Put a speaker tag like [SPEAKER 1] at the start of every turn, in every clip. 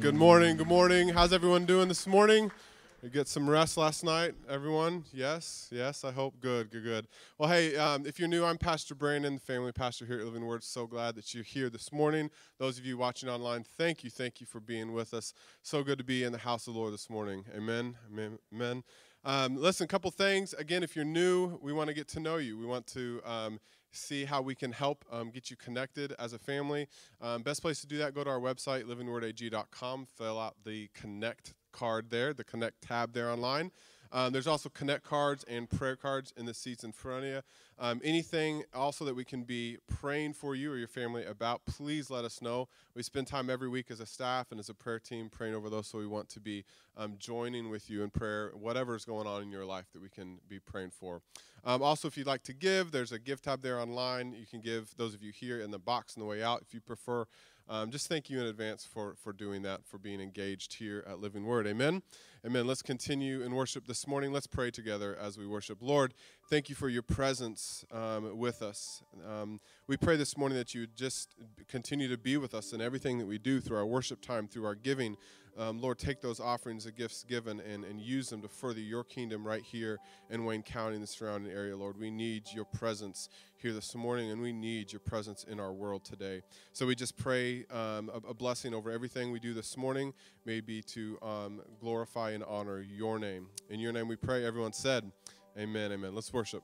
[SPEAKER 1] Good morning. Good morning. How's everyone doing this morning? You get some rest last night, everyone? Yes, yes, I hope. Good, good, good. Well, hey, um, if you're new, I'm Pastor Brandon, the family pastor here at Living Word. So glad that you're here this morning. Those of you watching online, thank you, thank you for being with us. So good to be in the house of the Lord this morning. Amen, amen, amen. Um, listen, a couple things. Again, if you're new, we want to get to know you. We want to um, see how we can help um, get you connected as a family. Um, best place to do that, go to our website, livingwordag.com, fill out the connect card there, the connect tab there online. Um, there's also connect cards and prayer cards in the seats in front of you. Um, anything also that we can be praying for you or your family about, please let us know. We spend time every week as a staff and as a prayer team praying over those, so we want to be um, joining with you in prayer, whatever is going on in your life that we can be praying for. Um, also, if you'd like to give, there's a give tab there online. You can give those of you here in the box on the way out if you prefer. Um, just thank you in advance for, for doing that, for being engaged here at Living Word. Amen. Amen. Let's continue in worship this morning. Let's pray together as we worship. Lord, thank you for your presence um, with us. Um, we pray this morning that you would just continue to be with us in everything that we do through our worship time, through our giving, um, Lord, take those offerings and gifts given and, and use them to further your kingdom right here in Wayne County and the surrounding area, Lord. We need your presence here this morning, and we need your presence in our world today. So we just pray um, a, a, blessing over everything we do this morning, may be to um, glorify and honor your name. In your name we pray. Everyone said, Amen, amen. Let's worship.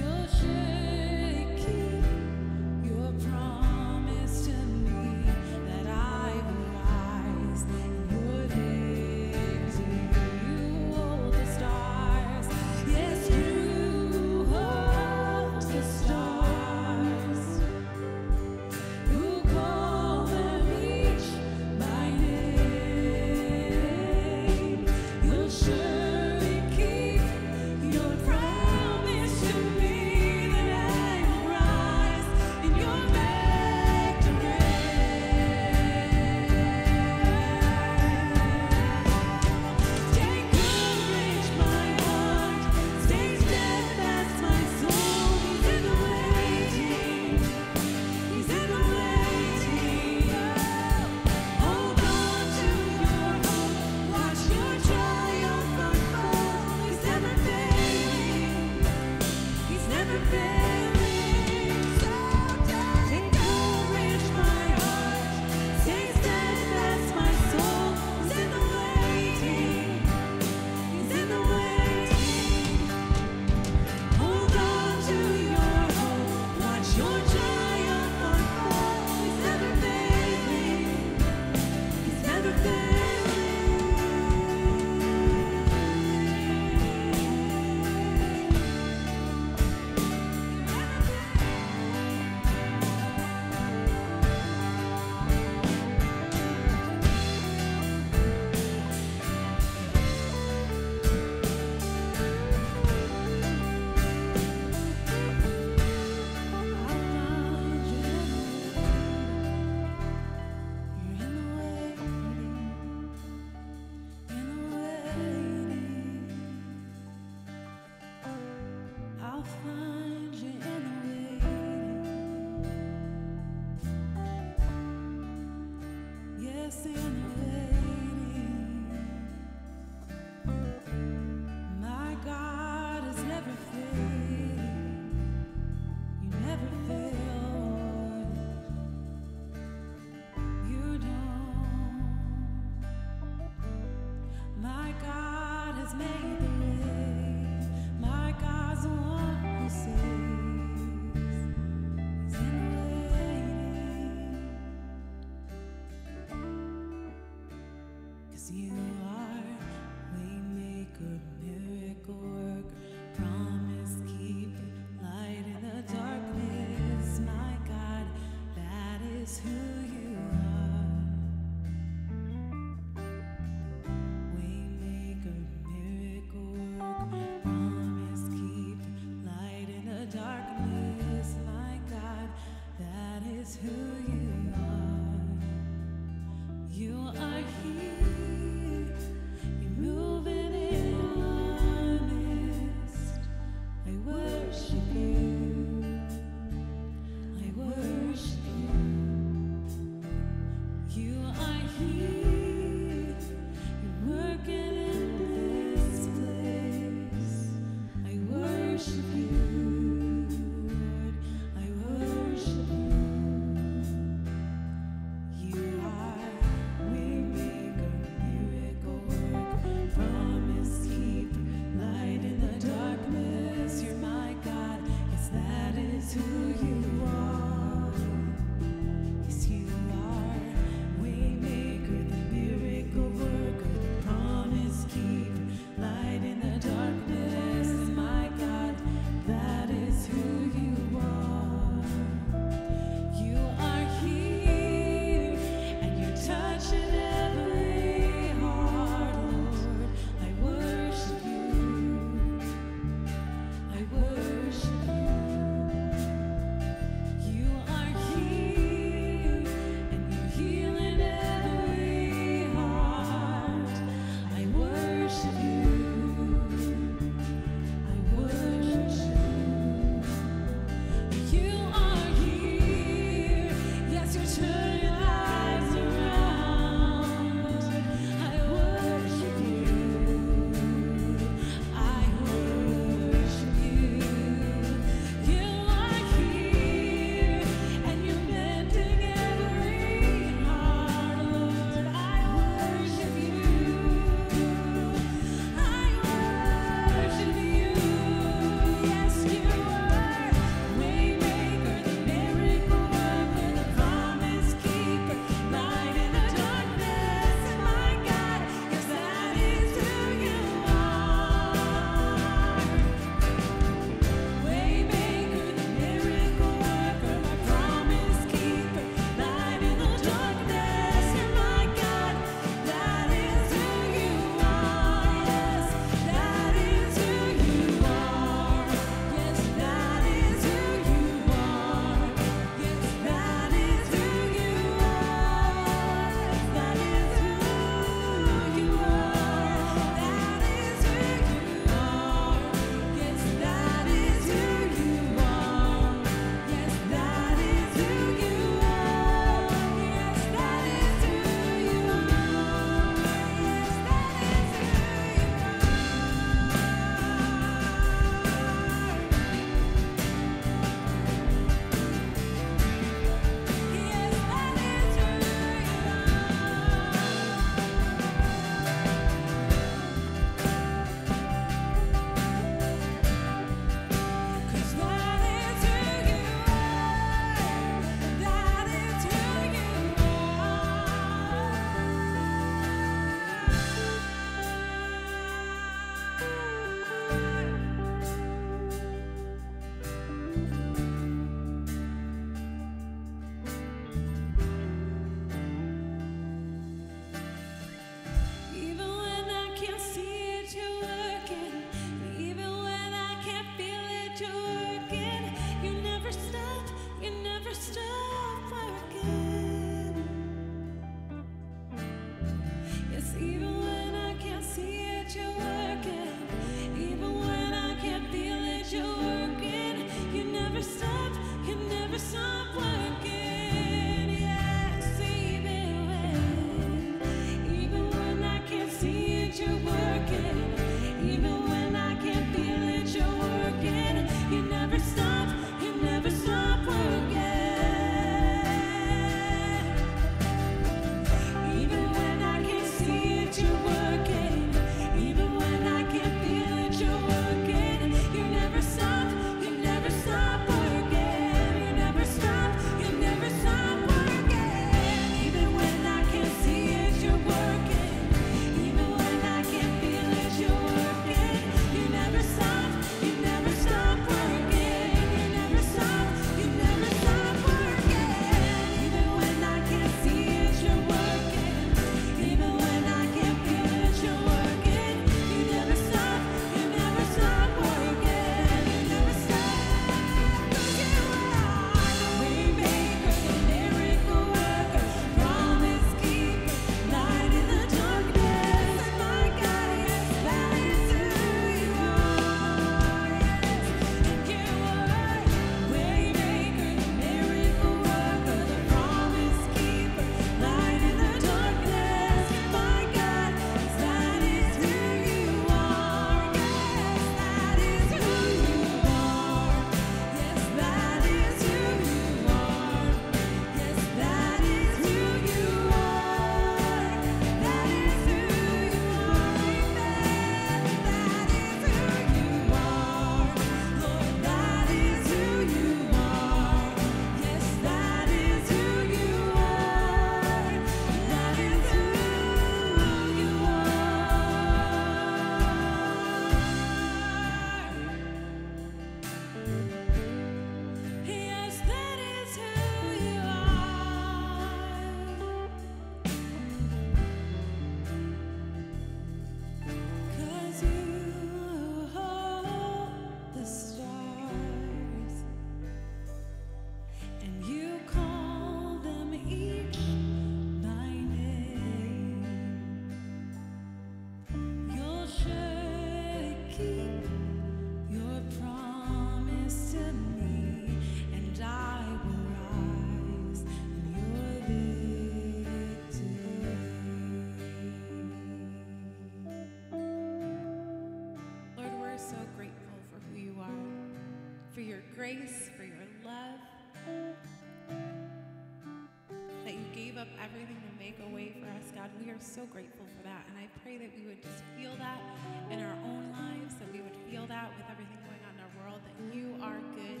[SPEAKER 1] Are so grateful for that. And I pray that we would just feel that in our own lives, that we would feel that with everything going on in our world, that you are good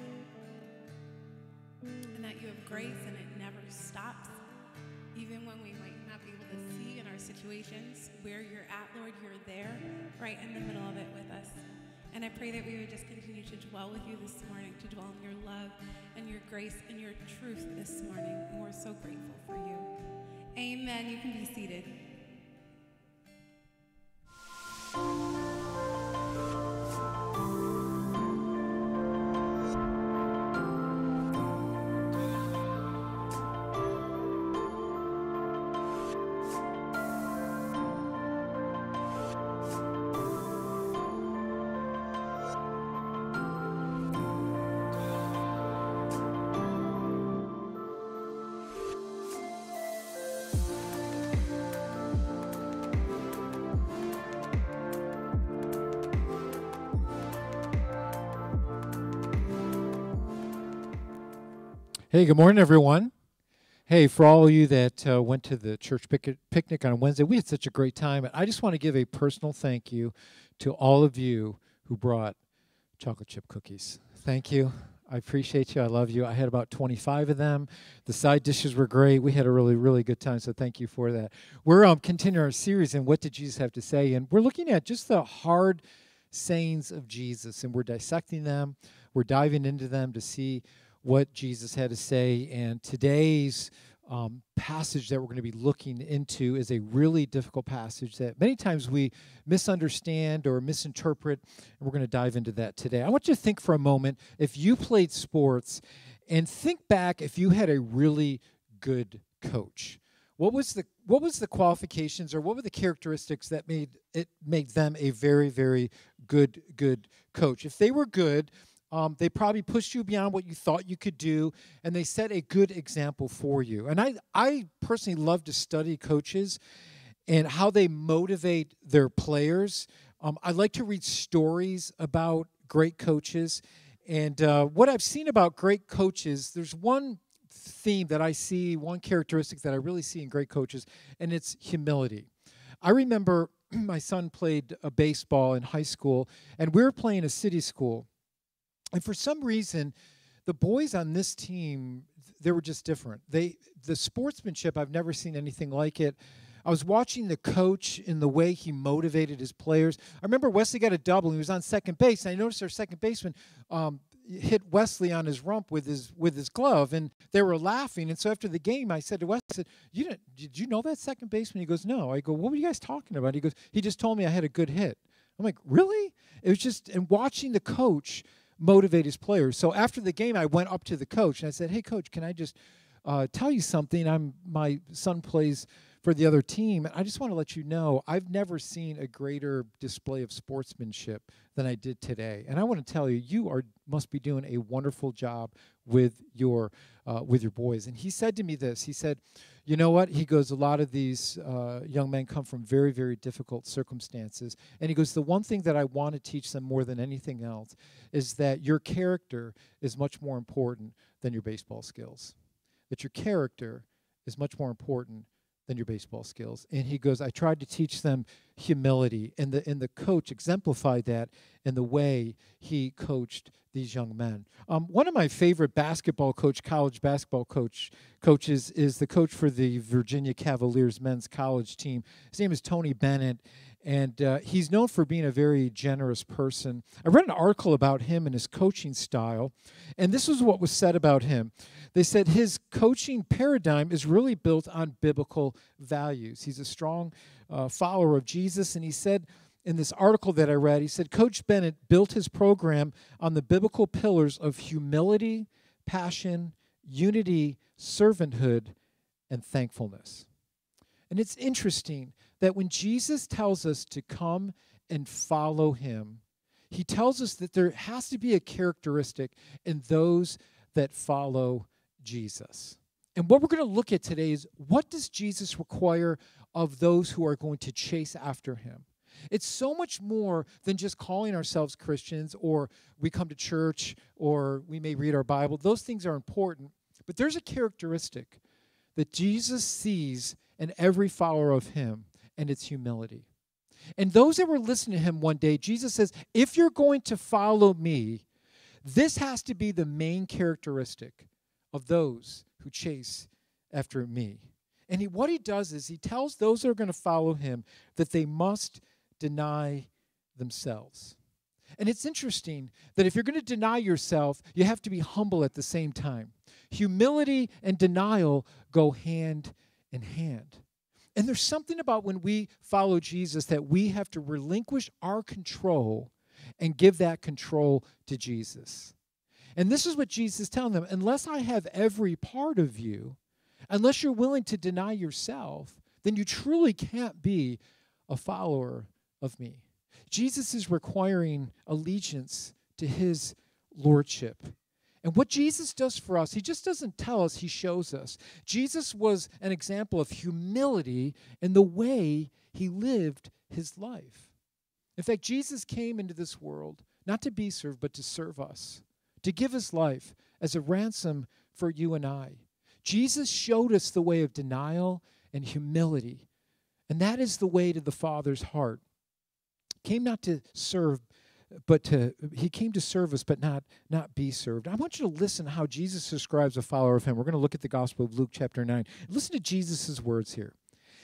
[SPEAKER 1] and that you have grace and it never stops. Even when we might not be able to see in our situations where you're at, Lord, you're there, right in the middle of it with us. And I pray that we would just continue to dwell with you this morning, to dwell in your love and your grace and your truth this morning. And we're so grateful for you. Amen. You can be seated. Thank you.
[SPEAKER 2] Hey, good morning, everyone. Hey, for all of you that uh, went to the church pic- picnic on Wednesday, we had such a great time. And I just want to give a personal thank you to all of you who brought chocolate chip cookies. Thank you. I appreciate you. I love you. I had about 25 of them. The side dishes were great. We had a really, really good time. So thank you for that. We're um, continuing our series and what did Jesus have to say? And we're looking at just the hard sayings of Jesus and we're dissecting them. We're diving into them to see what Jesus had to say. And today's um, passage that we're going to be looking into is a really difficult passage that many times we misunderstand or misinterpret. And we're going to dive into that today. I want you to think for a moment if you played sports and think back if you had a really good coach. What was the what was the qualifications or what were the characteristics that made it made them a very very good good coach? If they were good, um, they probably pushed you beyond what you thought you could do, and they set a good example for you. And I, I personally love to study coaches and how they motivate their players. Um, I like to read stories about great coaches. And uh, what I've seen about great coaches, there's one theme that I see, one characteristic that I really see in great coaches, and it's humility. I remember my son played a baseball in high school, and we were playing a city school. And for some reason, the boys on this team, they were just different. They the sportsmanship, I've never seen anything like it. I was watching the coach in the way he motivated his players. I remember Wesley got a double and he was on second base. And I noticed our second baseman um, hit Wesley on his rump with his with his glove, and they were laughing. And so after the game, I said to Wesley, I said, "You didn't? Did you know that second baseman?" He goes, "No." I go, "What were you guys talking about?" He goes, "He just told me I had a good hit." I'm like, "Really?" It was just and watching the coach motivate his players. So after the game, I went up to the coach and I said, "Hey, coach, can I just uh, tell you something? I'm my son plays for the other team, and I just want to let you know I've never seen a greater display of sportsmanship than I did today. And I want to tell you, you are must be doing a wonderful job with your uh, with your boys." And he said to me this. He said. You know what? He goes, a lot of these uh, young men come from very, very difficult circumstances. And he goes, the one thing that I want to teach them more than anything else is that your character is much more important than your baseball skills. That your character is much more important than your baseball skills. And he goes, I tried to teach them humility. And the, and the coach exemplified that in the way he coached these young men. Um, one of my favorite basketball coach, college basketball coach, coaches is the coach for the Virginia Cavaliers men's college team. His name is Tony Bennett and uh, he's known for being a very generous person. I read an article about him and his coaching style, and this is what was said about him. They said his coaching paradigm is really built on biblical values. He's a strong uh, follower of Jesus, and he said in this article that I read, he said Coach Bennett built his program on the biblical pillars of humility, passion, unity, servanthood, and thankfulness. And it's interesting that when Jesus tells us to come and follow him, he tells us that there has to be a characteristic in those that follow Jesus. And what we're going to look at today is what does Jesus require of those who are going to chase after him? It's so much more than just calling ourselves Christians or we come to church or we may read our Bible. Those things are important, but there's a characteristic that Jesus sees in every follower of him, and it's humility. And those that were listening to him one day, Jesus says, If you're going to follow me, this has to be the main characteristic of those who chase after me. And he, what he does is he tells those that are going to follow him that they must deny themselves. And it's interesting that if you're going to deny yourself, you have to be humble at the same time. Humility and denial go hand in hand. And there's something about when we follow Jesus that we have to relinquish our control and give that control to Jesus. And this is what Jesus is telling them unless I have every part of you, unless you're willing to deny yourself, then you truly can't be a follower of me. Jesus is requiring allegiance to his lordship. And what Jesus does for us, he just doesn't tell us, he shows us. Jesus was an example of humility in the way he lived his life. In fact, Jesus came into this world not to be served, but to serve us, to give his life as a ransom for you and I. Jesus showed us the way of denial and humility, and that is the way to the Father's heart. Came not to serve, but to he came to serve us but not not be served. I want you to listen how jesus describes a follower of him. We're going to look at the gospel of luke chapter 9 listen to jesus' words here.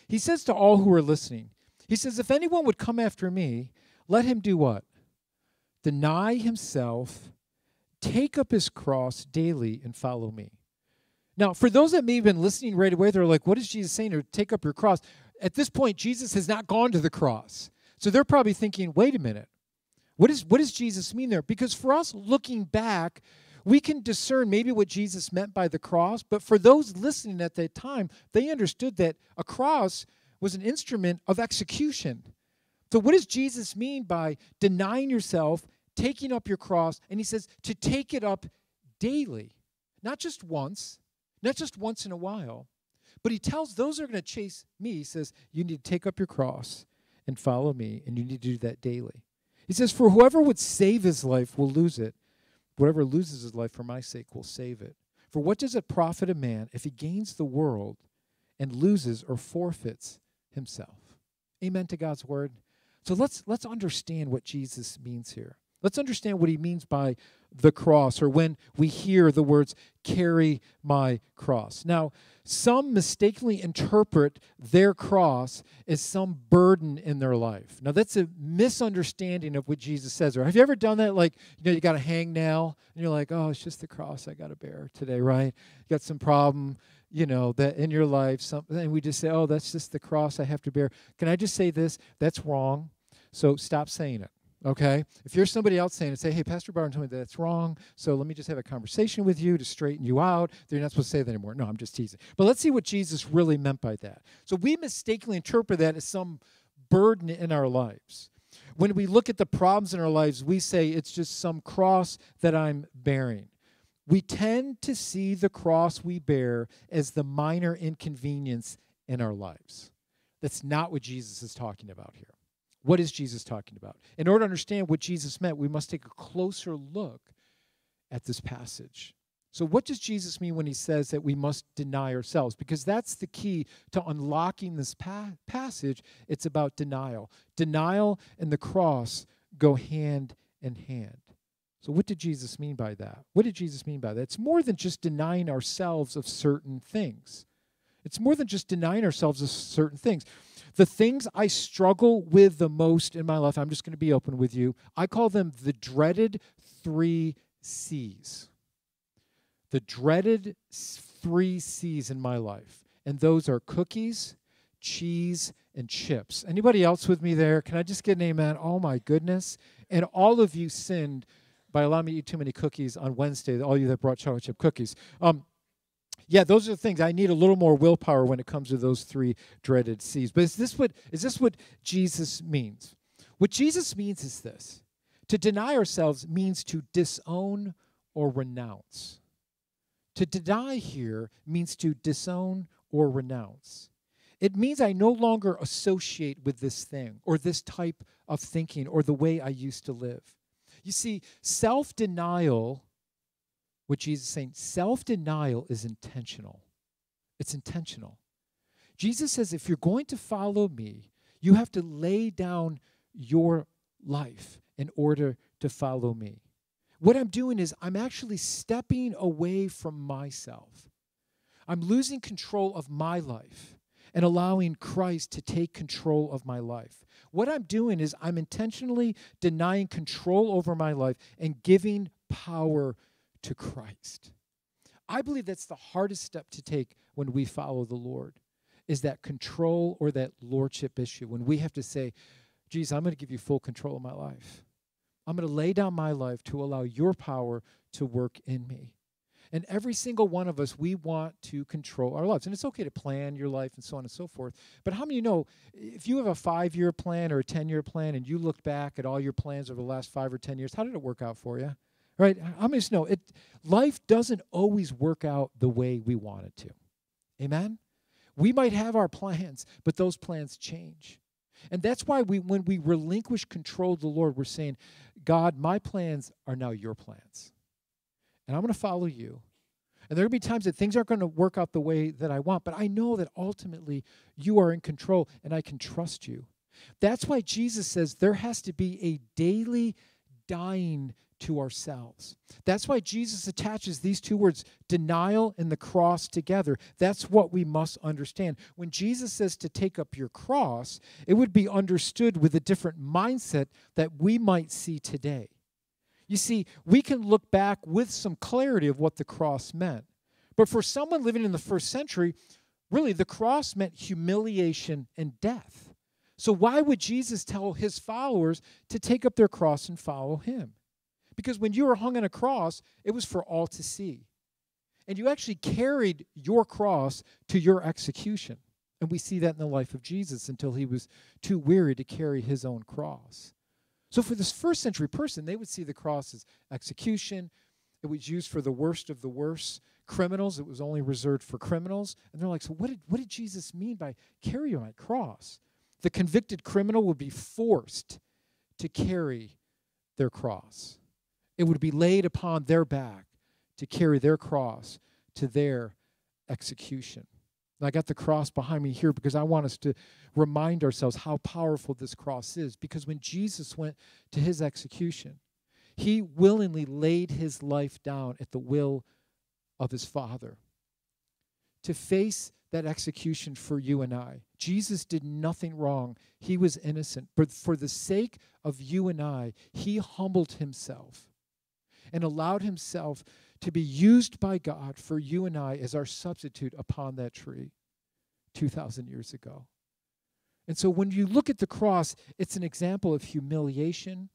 [SPEAKER 2] He says to all who are listening he says if anyone would come after me let him do what? Deny himself take up his cross daily and follow me. Now for those that may have been listening right away they're like what is jesus saying to take up your cross. At this point jesus has not gone to the cross. So they're probably thinking wait a minute what, is, what does Jesus mean there? Because for us, looking back, we can discern maybe what Jesus meant by the cross, but for those listening at that time, they understood that a cross was an instrument of execution. So, what does Jesus mean by denying yourself, taking up your cross? And he says to take it up daily, not just once, not just once in a while, but he tells those who are going to chase me, he says, you need to take up your cross and follow me, and you need to do that daily. He says, For whoever would save his life will lose it. Whoever loses his life for my sake will save it. For what does it profit a man if he gains the world and loses or forfeits himself? Amen to God's word. So let's let's understand what Jesus means here. Let's understand what he means by the cross or when we hear the words carry my cross. Now, some mistakenly interpret their cross as some burden in their life. Now, that's a misunderstanding of what Jesus says. Have you ever done that? Like, you know, you got a hangnail and you're like, oh, it's just the cross I got to bear today, right? You got some problem, you know, that in your life, something, and we just say, oh, that's just the cross I have to bear. Can I just say this? That's wrong. So stop saying it. Okay? If you're somebody else saying say, hey, Pastor Barton told me that's wrong, so let me just have a conversation with you to straighten you out. You're not supposed to say that anymore. No, I'm just teasing. But let's see what Jesus really meant by that. So we mistakenly interpret that as some burden in our lives. When we look at the problems in our lives, we say it's just some cross that I'm bearing. We tend to see the cross we bear as the minor inconvenience in our lives. That's not what Jesus is talking about here. What is Jesus talking about? In order to understand what Jesus meant, we must take a closer look at this passage. So, what does Jesus mean when he says that we must deny ourselves? Because that's the key to unlocking this pa- passage. It's about denial. Denial and the cross go hand in hand. So, what did Jesus mean by that? What did Jesus mean by that? It's more than just denying ourselves of certain things. It's more than just denying ourselves of certain things. The things I struggle with the most in my life, I'm just going to be open with you. I call them the dreaded three C's. The dreaded three C's in my life. And those are cookies, cheese, and chips. Anybody else with me there? Can I just get an amen? Oh my goodness. And all of you sinned by allowing me to eat too many cookies on Wednesday, all you that brought chocolate chip cookies. Um, yeah, those are the things I need a little more willpower when it comes to those three dreaded C's. But is this what is this what Jesus means? What Jesus means is this: To deny ourselves means to disown or renounce. To deny here means to disown or renounce. It means I no longer associate with this thing or this type of thinking or the way I used to live. You see, self denial, what Jesus is saying, self denial is intentional. It's intentional. Jesus says if you're going to follow me, you have to lay down your life in order to follow me. What I'm doing is I'm actually stepping away from myself. I'm losing control of my life and allowing Christ to take control of my life. What I'm doing is I'm intentionally denying control over my life and giving power to Christ. I believe that's the hardest step to take when we follow the Lord is that control or that lordship issue when we have to say, Jesus, I'm going to give you full control of my life. I'm going to lay down my life to allow your power to work in me. And every single one of us, we want to control our lives. And it's okay to plan your life and so on and so forth. But how many know if you have a five year plan or a 10 year plan and you look back at all your plans over the last five or 10 years, how did it work out for you? Right? How many know it? Life doesn't always work out the way we want it to. Amen? We might have our plans, but those plans change. And that's why we, when we relinquish control of the Lord, we're saying, God, my plans are now your plans and I'm going to follow you. And there are going to be times that things aren't going to work out the way that I want, but I know that ultimately you are in control and I can trust you. That's why Jesus says there has to be a daily dying to ourselves. That's why Jesus attaches these two words, denial and the cross, together. That's what we must understand. When Jesus says to take up your cross, it would be understood with a different mindset that we might see today. You see, we can look back with some clarity of what the cross meant. But for someone living in the first century, really the cross meant humiliation and death. So why would Jesus tell his followers to take up their cross and follow him? Because when you were hung on a cross, it was for all to see. And you actually carried your cross to your execution. And we see that in the life of Jesus until he was too weary to carry his own cross. So for this first century person, they would see the cross as execution. It was used for the worst of the worst criminals. It was only reserved for criminals. And they're like, so what did, what did Jesus mean by carry on my cross? The convicted criminal would be forced to carry their cross. It would be laid upon their back to carry their cross to their execution. And I got the cross behind me here because I want us to remind ourselves how powerful this cross is. Because when Jesus went to his execution, he willingly laid his life down at the will of his Father to face that execution for you and I. Jesus did nothing wrong, he was innocent. But for the sake of you and I, he humbled himself and allowed himself to be used by God for you and I as our substitute upon that tree 2,000 years ago. And so when you look at the cross, it's an example of humiliation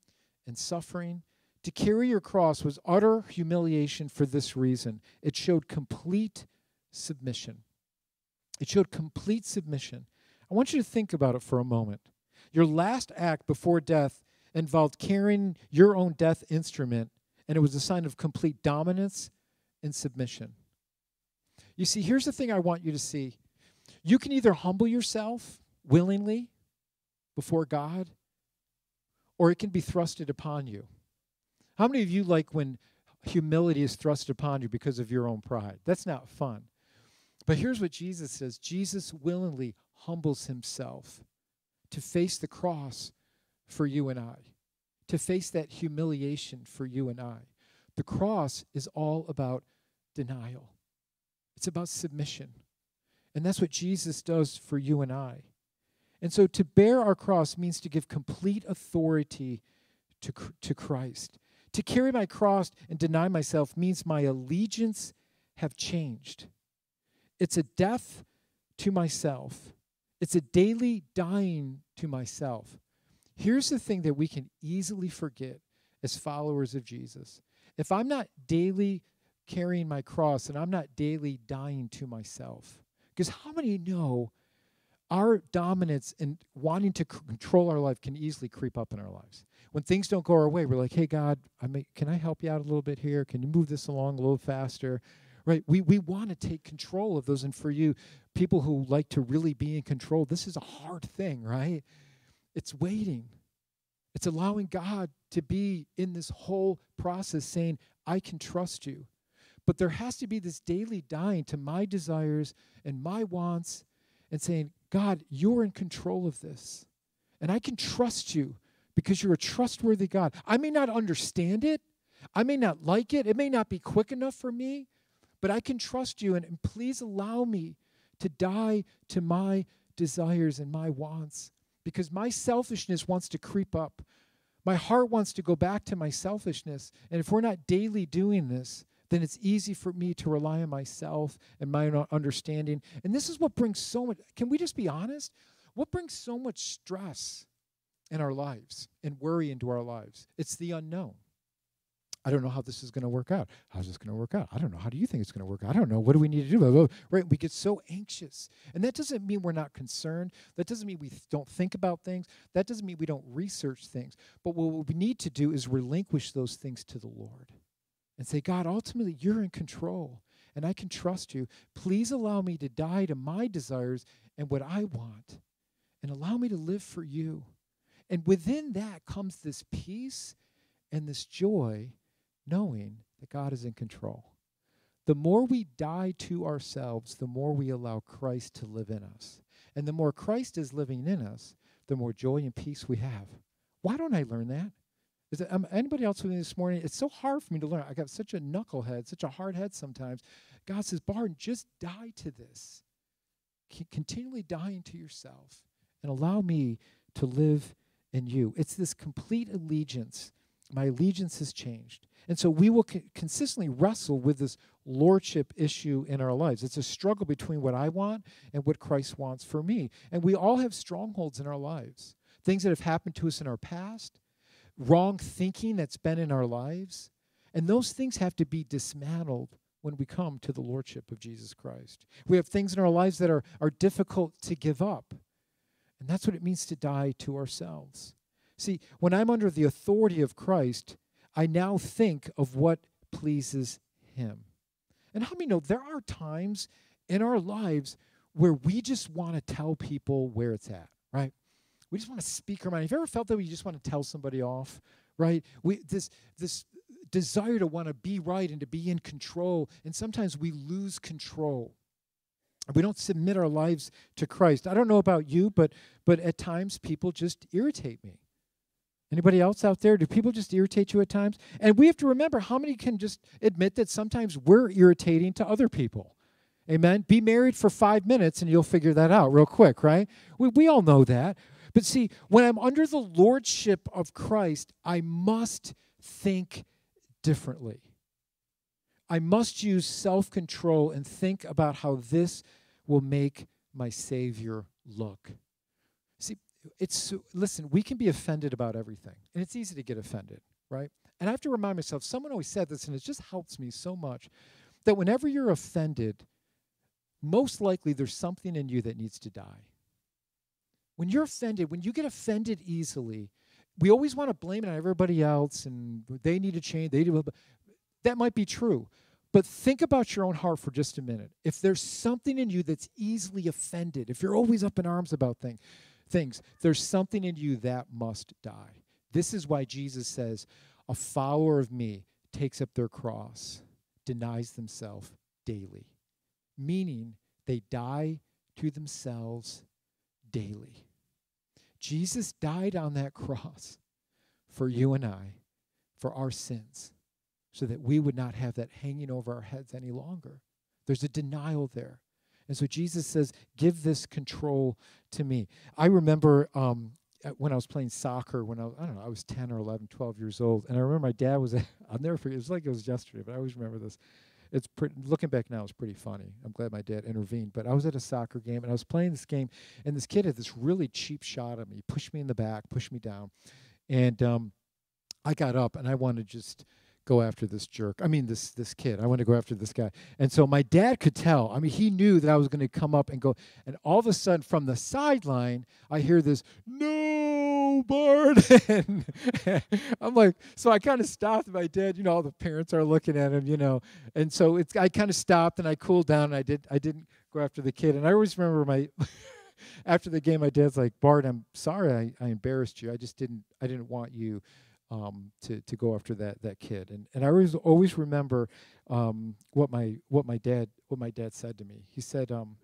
[SPEAKER 2] and suffering. To carry your cross was utter humiliation for this reason it showed complete submission. It showed complete submission. I want you to think about it for a moment. Your last act before death involved carrying your own death instrument and it was a sign of complete dominance and submission. You see, here's the thing I want you to see you can either humble yourself willingly before God, or it can be thrusted upon you. How many of you like when humility is thrust upon you because of your own pride? That's not fun. But here's what Jesus says Jesus willingly humbles himself to face the cross for you and I to face that humiliation for you and I. The cross is all about denial, it's about submission. And that's what Jesus does for you and I. And so to bear our cross means to give complete authority to, to Christ. To carry my cross and deny myself means my allegiance have changed. It's a death to myself. It's a daily dying to myself. Here's the thing that we can easily forget as followers of Jesus. If I'm not daily carrying my cross and I'm not daily dying to myself, because how many know our dominance and wanting to c- control our life can easily creep up in our lives. When things don't go our way, we're like, "Hey God, I may, can I help you out a little bit here? Can you move this along a little faster?" Right? We we want to take control of those and for you people who like to really be in control, this is a hard thing, right? It's waiting. It's allowing God to be in this whole process saying, "I can trust you." But there has to be this daily dying to my desires and my wants and saying, God, you're in control of this. And I can trust you because you're a trustworthy God. I may not understand it, I may not like it, it may not be quick enough for me, but I can trust you. And, and please allow me to die to my desires and my wants because my selfishness wants to creep up. My heart wants to go back to my selfishness. And if we're not daily doing this, then it's easy for me to rely on myself and my own understanding. And this is what brings so much, can we just be honest? What brings so much stress in our lives and worry into our lives? It's the unknown. I don't know how this is going to work out. How's this going to work out? I don't know. How do you think it's going to work out? I don't know. What do we need to do? Right? We get so anxious. And that doesn't mean we're not concerned. That doesn't mean we don't think about things. That doesn't mean we don't research things. But what we need to do is relinquish those things to the Lord and say, God, ultimately, you're in control and I can trust you. Please allow me to die to my desires and what I want and allow me to live for you. And within that comes this peace and this joy, knowing that God is in control. The more we die to ourselves, the more we allow Christ to live in us. And the more Christ is living in us, the more joy and peace we have. Why don't I learn that? Is it, um, anybody else with me this morning? It's so hard for me to learn. I got such a knucklehead, such a hard head sometimes. God says, Barton, just die to this. C- continually dying to yourself and allow me to live in you. It's this complete allegiance. My allegiance has changed. And so we will co- consistently wrestle with this lordship issue in our lives. It's a struggle between what I want and what Christ wants for me. And we all have strongholds in our lives, things that have happened to us in our past, wrong thinking that's been in our lives. And those things have to be dismantled when we come to the Lordship of Jesus Christ. We have things in our lives that are, are difficult to give up. And that's what it means to die to ourselves. See, when I'm under the authority of Christ, I now think of what pleases Him. And how many know there are times in our lives where we just want to tell people where it's at, right? We just want to speak our mind. Have you ever felt that we just want to tell somebody off, right? We this this desire to want to be right and to be in control, and sometimes we lose control. We don't submit our lives to Christ. I don't know about you, but but at times people just irritate me. Anybody else out there? Do people just irritate you at times? And we have to remember how many can just admit that sometimes we're irritating to other people. Amen. Be married for five minutes and you'll figure that out real quick, right? We, we all know that. But see, when I'm under the lordship of Christ, I must think differently. I must use self control and think about how this will make my Savior look. It's listen, we can be offended about everything, and it's easy to get offended, right? And I have to remind myself, someone always said this, and it just helps me so much that whenever you're offended, most likely there's something in you that needs to die. When you're offended, when you get offended easily, we always want to blame it on everybody else and they need to change. They do. That might be true. But think about your own heart for just a minute. If there's something in you that's easily offended, if you're always up in arms about thing, things, there's something in you that must die. This is why Jesus says, A follower of me takes up their cross, denies themselves daily, meaning they die to themselves daily. Jesus died on that cross for you and I, for our sins, so that we would not have that hanging over our heads any longer. There's a denial there. And so Jesus says, Give this control to me. I remember um, when I was playing soccer, when I was, I don't know, I was 10 or 11, 12 years old. And I remember my dad was, I'll never forget, it was like it was yesterday, but I always remember this it's pretty, looking back now, it's pretty funny. I'm glad my dad intervened. But I was at a soccer game and I was playing this game, and this kid had this really cheap shot at me. He pushed me in the back, pushed me down, and um, I got up and I wanted to just go after this jerk. I mean, this this kid. I want to go after this guy. And so my dad could tell. I mean, he knew that I was going to come up and go. And all of a sudden, from the sideline, I hear this, "No, Bart!" and I'm like, so I kind of stopped. My dad, you know, all the parents are looking at him, you know, and so it's. I kind of stopped and I cooled down. And I did. I didn't go after the kid. And I always remember my. after the game, my dad's like, Bart, I'm sorry I, I embarrassed you. I just didn't I didn't want you um, to to go after that that kid. And and I always always remember um, what my what my dad what my dad said to me. He said um,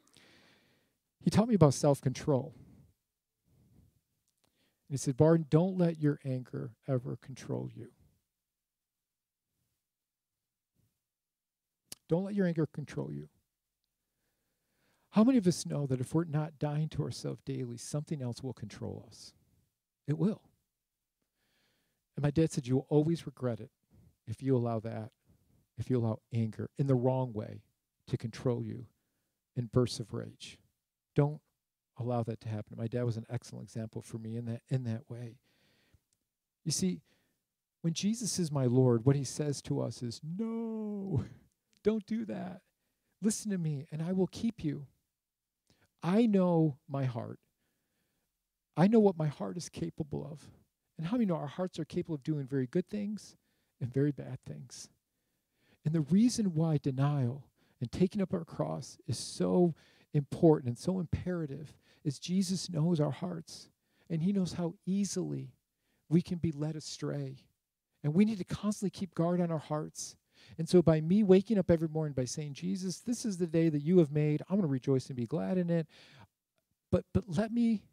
[SPEAKER 2] he taught me about self control. He said, Barton, don't let your anger ever control you. Don't let your anger control you. How many of us know that if we're not dying to ourselves daily, something else will control us? It will. And my dad said, You will always regret it if you allow that, if you allow anger in the wrong way to control you in bursts of rage. Don't allow that to happen. My dad was an excellent example for me in that in that way. You see, when Jesus is my Lord, what he says to us is, No, don't do that. Listen to me, and I will keep you. I know my heart. I know what my heart is capable of. And how many know our hearts are capable of doing very good things and very bad things? And the reason why denial and taking up our cross is so important and so imperative is Jesus knows our hearts and he knows how easily we can be led astray. And we need to constantly keep guard on our hearts. And so by me waking up every morning by saying, Jesus, this is the day that you have made. I'm going to rejoice and be glad in it. But but let me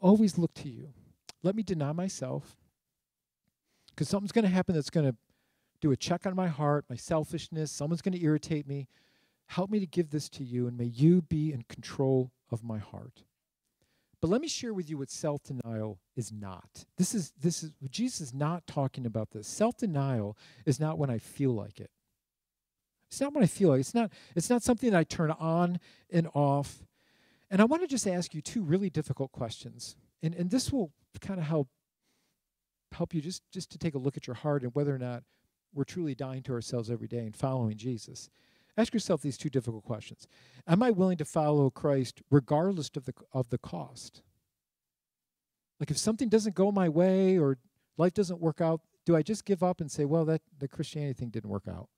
[SPEAKER 2] always look to you. Let me deny myself because something's going to happen that's going to do a check on my heart, my selfishness. Someone's going to irritate me. Help me to give this to you, and may you be in control of my heart. But let me share with you what self-denial is not. This is this is Jesus is not talking about this. Self-denial is not when I feel like it. It's not when I feel like it. it's not it's not something that I turn on and off. And I want to just ask you two really difficult questions. And and this will kind of help help you just just to take a look at your heart and whether or not we're truly dying to ourselves every day and following Jesus. Ask yourself these two difficult questions. Am I willing to follow Christ regardless of the of the cost? Like if something doesn't go my way or life doesn't work out, do I just give up and say, well, that the Christianity thing didn't work out?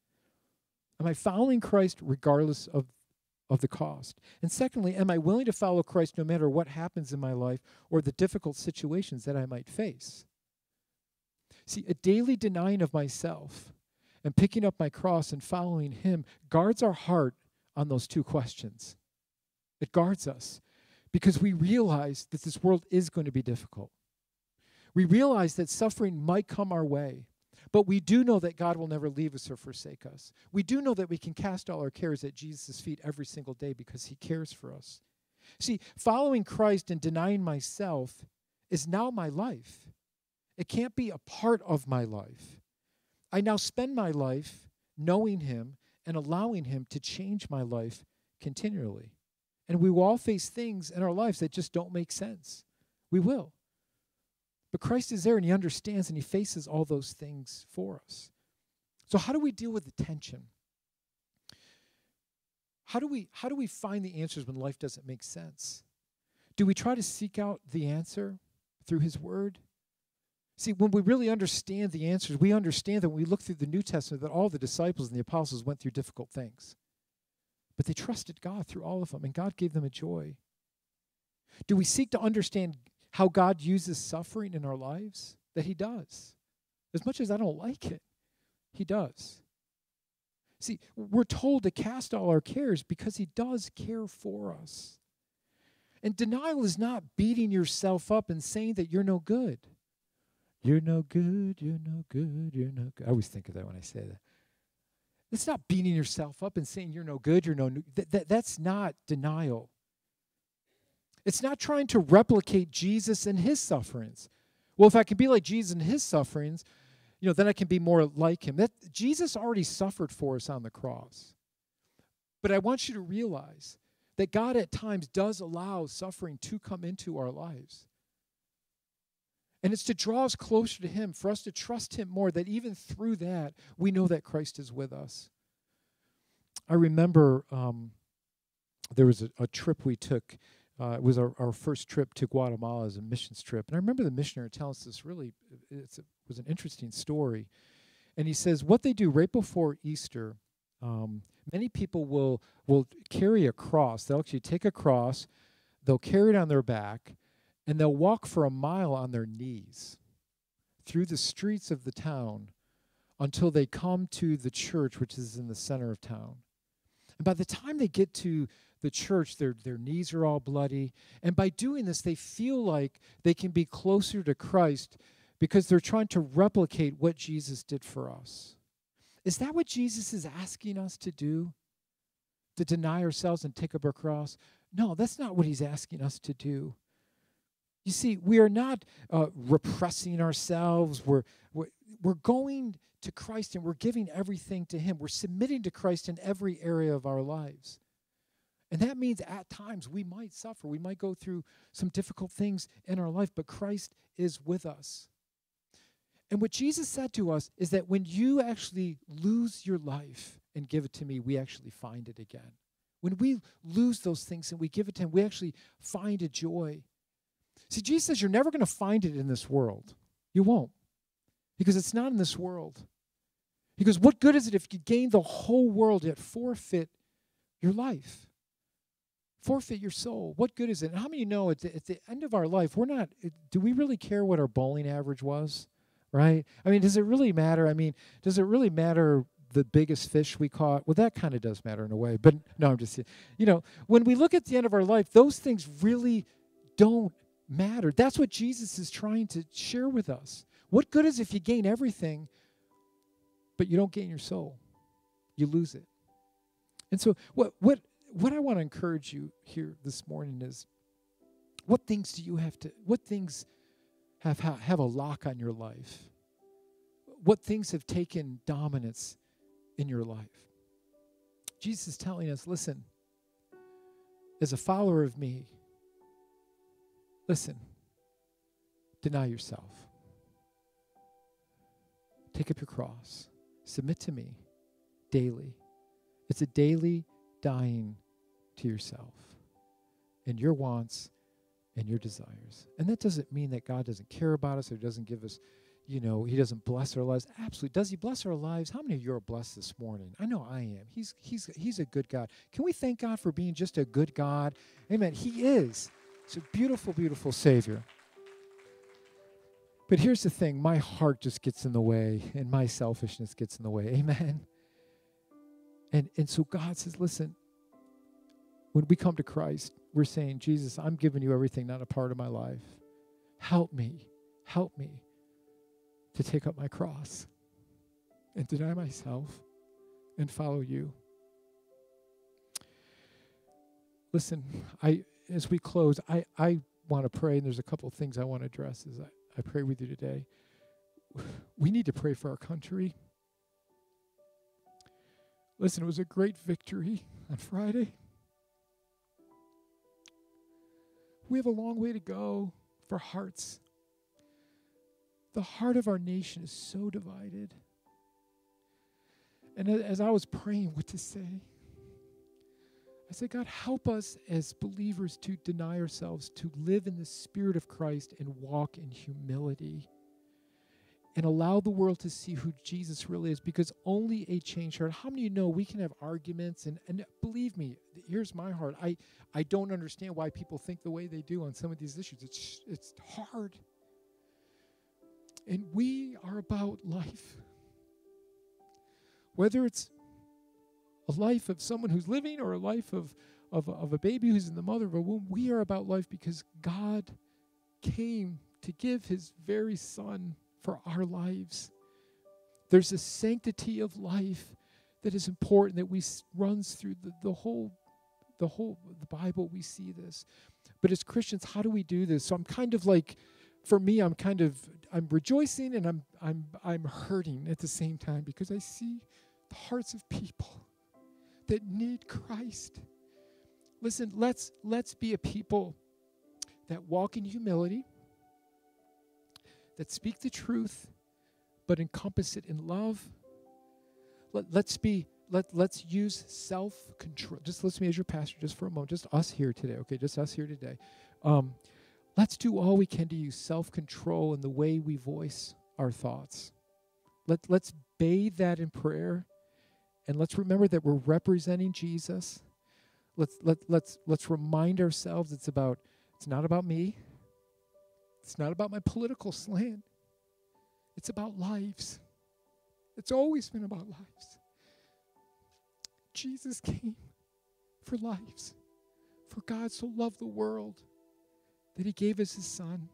[SPEAKER 2] Am I following Christ regardless of of the cost? And secondly, am I willing to follow Christ no matter what happens in my life or the difficult situations that I might face? See, a daily denying of myself and picking up my cross and following Him guards our heart on those two questions. It guards us because we realize that this world is going to be difficult. We realize that suffering might come our way. But we do know that God will never leave us or forsake us. We do know that we can cast all our cares at Jesus' feet every single day because he cares for us. See, following Christ and denying myself is now my life. It can't be a part of my life. I now spend my life knowing him and allowing him to change my life continually. And we will all face things in our lives that just don't make sense. We will. But Christ is there and He understands and He faces all those things for us. So, how do we deal with the tension? How do we, how do we find the answers when life doesn't make sense? Do we try to seek out the answer through His Word? See, when we really understand the answers, we understand that when we look through the New Testament that all the disciples and the apostles went through difficult things. But they trusted God through all of them, and God gave them a joy. Do we seek to understand how God uses suffering in our lives? That He does. As much as I don't like it, He does. See, we're told to cast all our cares because He does care for us. And denial is not beating yourself up and saying that you're no good. You're no good, you're no good, you're no good. I always think of that when I say that. It's not beating yourself up and saying you're no good, you're no that, that that's not denial. It's not trying to replicate Jesus and his sufferings. Well, if I can be like Jesus and his sufferings, you know, then I can be more like him. That Jesus already suffered for us on the cross. But I want you to realize that God at times does allow suffering to come into our lives. And it's to draw us closer to Him, for us to trust Him more, that even through that, we know that Christ is with us. I remember um, there was a, a, trip we took. Uh, it was our, our first trip to Guatemala as a missions trip. And I remember the missionary telling us this really, it was an interesting story. And he says, what they do right before Easter, um, many people will, will carry a cross. They'll actually take a cross, they'll carry it on their back, and they'll walk for a mile on their knees through the streets of the town until they come to the church, which is in the center of town. And by the time they get to the church, their, their knees are all bloody. And by doing this, they feel like they can be closer to Christ because they're trying to replicate what Jesus did for us. Is that what Jesus is asking us to do? To deny ourselves and take up our cross? No, that's not what he's asking us to do. You see, we are not uh, repressing ourselves. We're, we're, we're going to Christ and we're giving everything to Him. We're submitting to Christ in every area of our lives. And that means at times we might suffer. We might go through some difficult things in our life, but Christ is with us. And what Jesus said to us is that when you actually lose your life and give it to me, we actually find it again. When we lose those things and we give it to Him, we actually find a joy. See, Jesus says you're never going to find it in this world. You won't. Because it's not in this world. Because what good is it if you gain the whole world yet forfeit your life? Forfeit your soul. What good is it? And how many know at the, at the end of our life, we're not, do we really care what our bowling average was? Right? I mean, does it really matter? I mean, does it really matter the biggest fish we caught? Well, that kind of does matter in a way. But no, I'm just, you know, when we look at the end of our life, those things really don't matter. That's what Jesus is trying to share with us. What good is if you gain everything, but you don't gain your soul? You lose it. And so, what what what I want to encourage you here this morning is, what things do you have to? What things have have a lock on your life? What things have taken dominance in your life? Jesus is telling us, listen. As a follower of me, Listen, deny yourself. Take up your cross. Submit to me daily. It's a daily dying to yourself and your wants and your desires. And that doesn't mean that God doesn't care about us or doesn't give us, you know, He doesn't bless our lives. Absolutely. Does He bless our lives? How many of you are blessed this morning? I know I am. He's He's He's a good God. Can we thank God for being just a good God? Amen. He is. It's a beautiful, beautiful Savior. But here's the thing my heart just gets in the way, and my selfishness gets in the way. Amen. And, and so God says, listen, when we come to Christ, we're saying, Jesus, I'm giving you everything, not a part of my life. Help me, help me to take up my cross and deny myself and follow you. Listen, I, as we close, I, I want to pray, and there's a couple of things I want to address as I, I pray with you today. We need to pray for our country. Listen, it was a great victory on Friday. We have a long way to go for hearts. The heart of our nation is so divided. And as I was praying what to say, I said, God, help us as believers to deny ourselves, to live in the Spirit of Christ and walk in humility and allow the world to see who Jesus really is because only a changed heart. How many of you know we can have arguments? And, and believe me, here's my heart. I, I don't understand why people think the way they do on some of these issues. It's, it's hard. And we are about life. Whether it's a life of someone who's living or a life of, of, of a baby who's in the mother of a womb. We are about life because God came to give his very son for our lives. There's a sanctity of life that is important that we runs through the, the whole the whole the Bible we see this. But as Christians, how do we do this? So I'm kind of like for me, I'm kind of I'm rejoicing and I'm I'm I'm hurting at the same time because I see the hearts of people that need Christ. Listen, let's let's be a people that walk in humility, that speak the truth but encompass it in love. Let, let's be let, let's use self-control. Just listen to me as your pastor just for a moment. Just us here today, okay? Just us here today. Um, let's do all we can to use self-control in the way we voice our thoughts. Let, let's bathe that in prayer and let's remember that we're representing Jesus. Let's let let's let's remind ourselves it's about it's not about me. It's not about my political slant. It's about lives. It's always been about lives. Jesus came for lives. For God so loved the world that he gave us his son.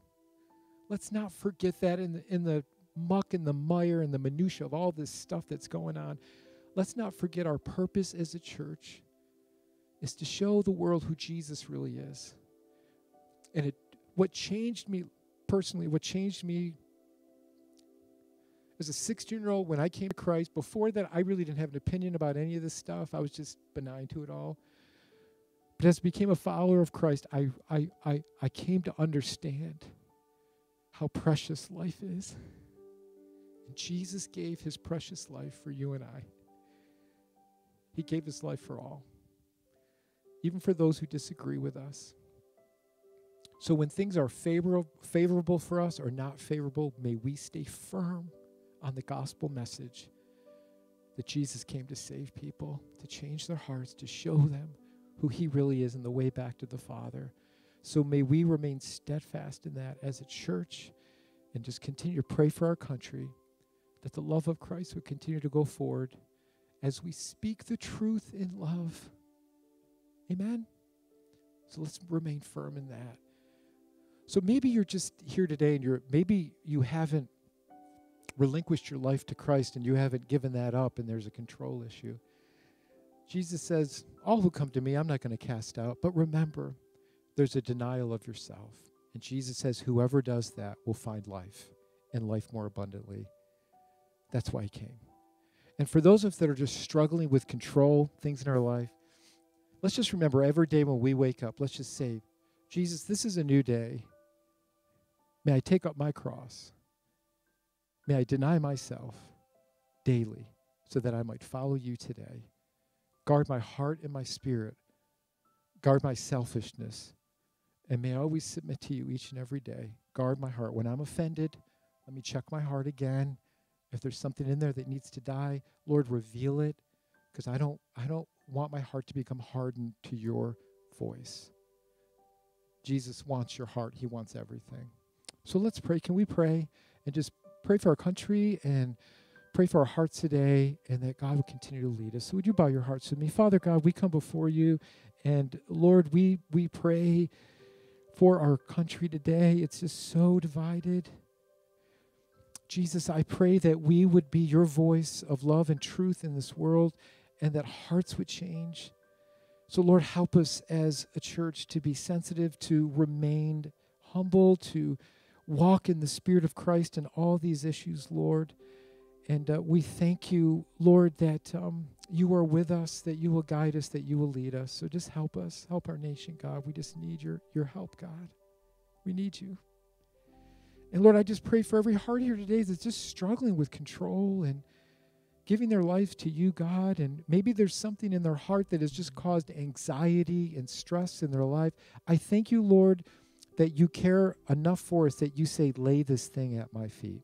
[SPEAKER 2] Let's not forget that in the, in the muck and the mire and the minutia of all this stuff that's going on. Let's not forget our purpose as a church is to show the world who Jesus really is. And it what changed me personally, what changed me as a 16 year old when I came to Christ, before that, I really didn't have an opinion about any of this stuff. I was just benign to it all. But as I became a follower of Christ, I, I, I, I came to understand how precious life is. And Jesus gave his precious life for you and I. He gave his life for all, even for those who disagree with us. So when things are favorable, favorable for us or not favorable, may we stay firm on the gospel message that Jesus came to save people, to change their hearts, to show them who He really is and the way back to the Father. So may we remain steadfast in that as a church and just continue to pray for our country that the love of Christ would continue to go forward as we speak the truth in love. Amen. So let's remain firm in that. So maybe you're just here today and you're maybe you haven't relinquished your life to Christ and you haven't given that up and there's a control issue. Jesus says, All who come to me, I'm not going to cast out. But remember, there's a denial of yourself. And Jesus says, Whoever does that will find life and life more abundantly. That's why he came. And for those of us that are just struggling with control, things in our life, let's just remember every day when we wake up, let's just say, Jesus, this is a new day. May I take up my cross May I deny myself daily so that I might follow you today. Guard my heart and my spirit. Guard my selfishness. And may I always submit to you each and every day. Guard my heart. When I'm offended, let me check my heart again. If there's something in there that needs to die, Lord, reveal it because I don't I don't want my heart to become hardened to your voice. Jesus wants your heart. He wants everything. So let's pray. Can we pray and just pray for our country and pray for our hearts today and that God would continue to lead us. So would you bow your hearts with me? Father God, we come before you and Lord, we we pray for our country today. It's just so divided. Jesus, I pray that we would be your voice of love and truth in this world and that hearts would change. So, Lord, help us as a church to be sensitive, to remain humble, to walk in the Spirit of Christ in all these issues, Lord. And uh, we thank you, Lord, that um, you are with us, that you will guide us, that you will lead us. So just help us, help our nation, God. We just need your, your help, God. We need you. And Lord, I just pray for every heart here today that's just struggling with control and giving their life to you, God. And maybe there's something in their heart that has just caused anxiety and stress in their life. I thank you, Lord that you care enough for us that you say, lay this thing at my feet.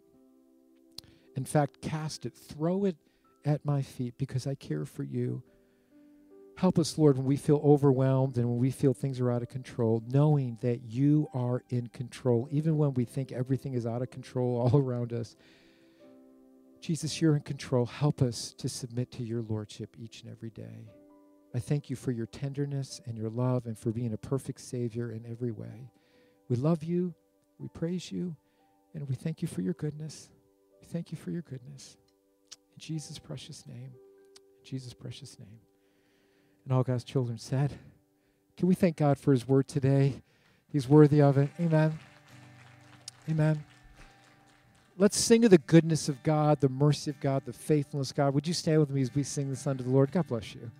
[SPEAKER 2] In fact, cast it, throw it at my feet because I care for you. Help us, Lord, when we feel overwhelmed and when we feel things are out of control, knowing that you are in control, even when we think everything is out of control all around us. Jesus, you're in control. Help us to submit to your Lordship each and every day. I thank you for your tenderness and your love and for being a perfect Savior in every way. We love you, we praise you, and we thank you for your goodness. We thank you for your goodness. In Jesus' precious name. In Jesus' precious name. And all God's children said, Can we thank God for his word today? He's worthy of it. Amen. Amen. Let's sing of the goodness of God, the mercy of God, the faithfulness of God. Would you stand with me as we sing this unto the Lord? God bless you.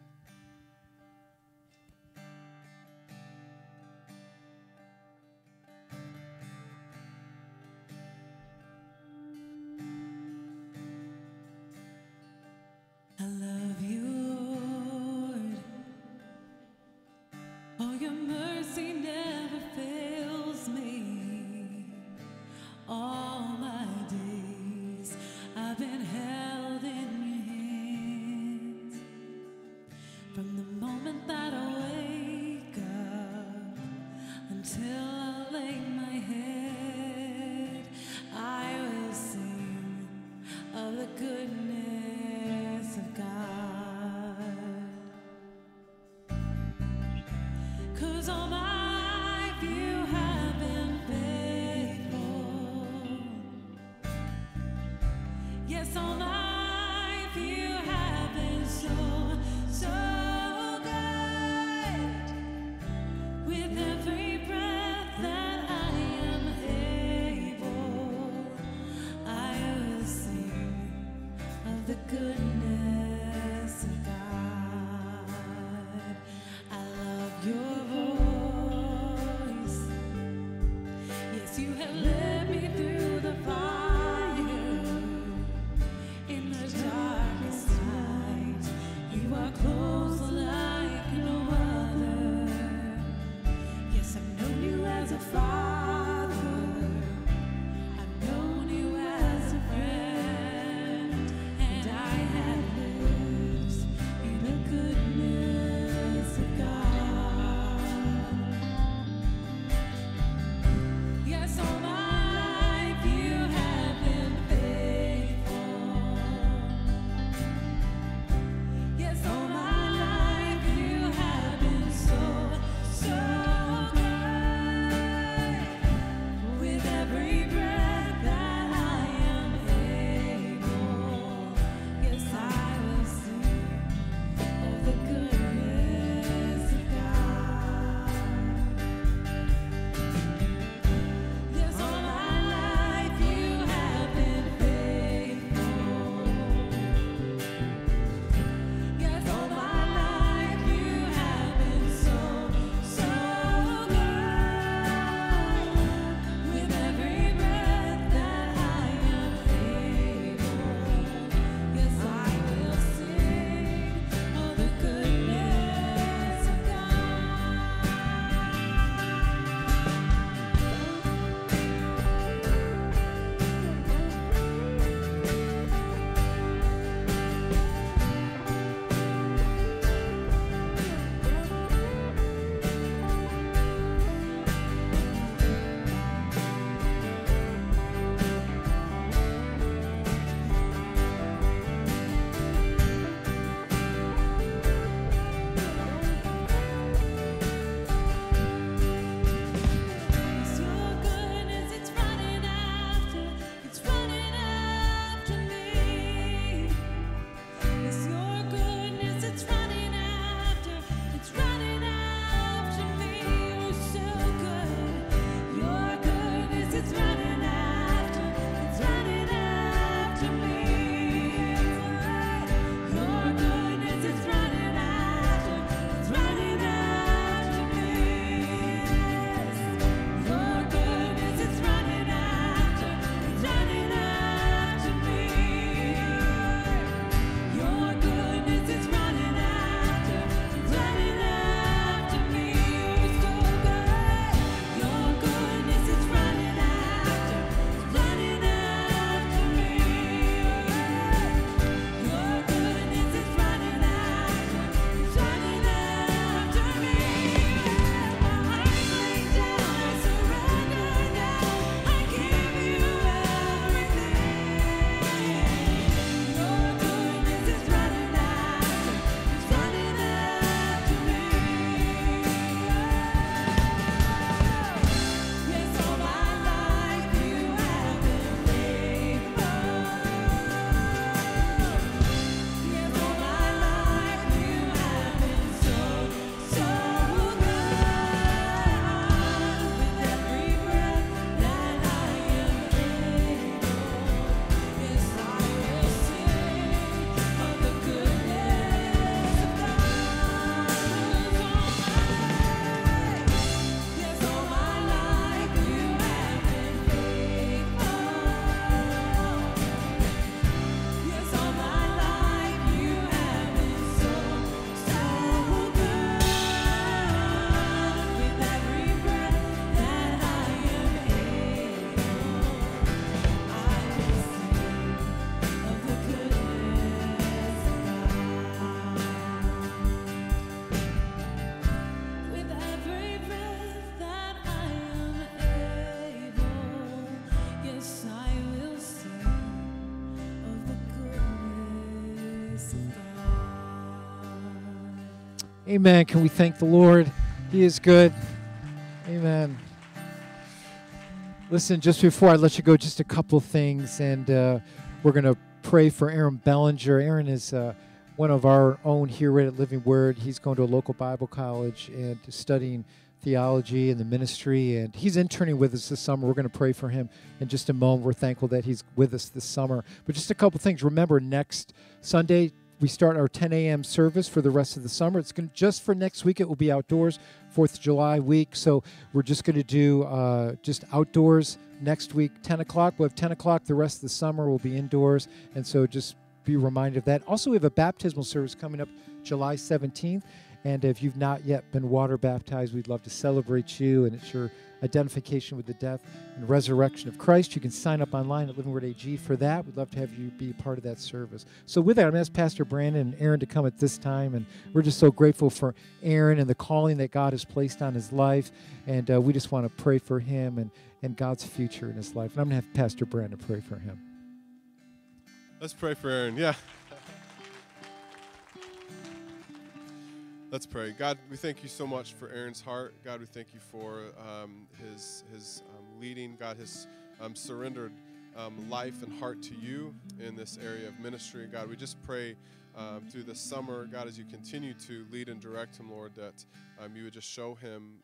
[SPEAKER 2] Amen. Can we thank the Lord? He is good. Amen. Listen, just before I let you go, just a couple things, and uh, we're going to pray for Aaron Bellinger. Aaron is uh, one of our own here at Living Word. He's going to a local Bible college and studying theology and the ministry, and he's interning with us this summer. We're going to pray for him in just a moment. We're thankful that he's with us this summer. But just a couple things. Remember, next Sunday, we start our 10 a.m. service for the rest of the summer. It's going just for next week. It will be outdoors, Fourth of July week. So we're just going to do uh, just outdoors next week, 10 o'clock. We'll have 10 o'clock. The rest of the summer We'll be indoors, and so just be reminded of that. Also, we have a baptismal service coming up July 17th. And if you've not yet been water baptized, we'd love to celebrate you. And it's your identification with the death and resurrection of Christ. You can sign up online at Living Word AG for that. We'd love to have you be a part of that service. So, with that, I'm going to ask Pastor Brandon and Aaron to come at this time. And we're just so grateful for Aaron and the calling that God has placed on his life. And uh, we just want to pray for him and, and God's future in his life. And I'm going to have Pastor Brandon pray for him.
[SPEAKER 3] Let's pray for Aaron. Yeah. Let's pray. God, we thank you so much for Aaron's heart. God, we thank you for um, his his um, leading. God, his um, surrendered um, life and heart to you in this area of ministry. God, we just pray um, through the summer, God, as you continue to lead and direct him, Lord, that um, you would just show him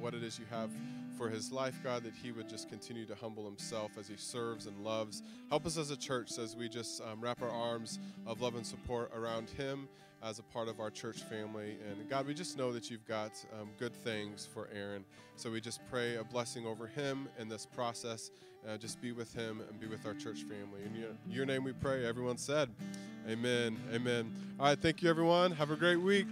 [SPEAKER 3] what it is you have for his life, God, that he would just continue to humble himself as he serves and loves. Help us as a church as we just wrap our arms of love and support around him as a part of our church family. And God, we just know that you've got um, good things for Aaron. So we just pray a blessing over him in this process. Uh, just be with him and be with our church family. In your, your name we pray. Everyone said, Amen. Amen. All right. Thank you, everyone. Have a great week.